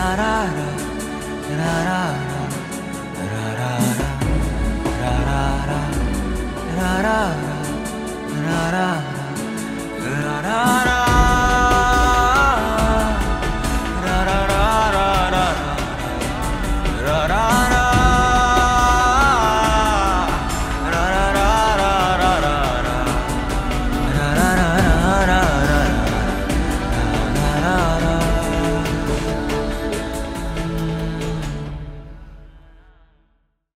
ra ra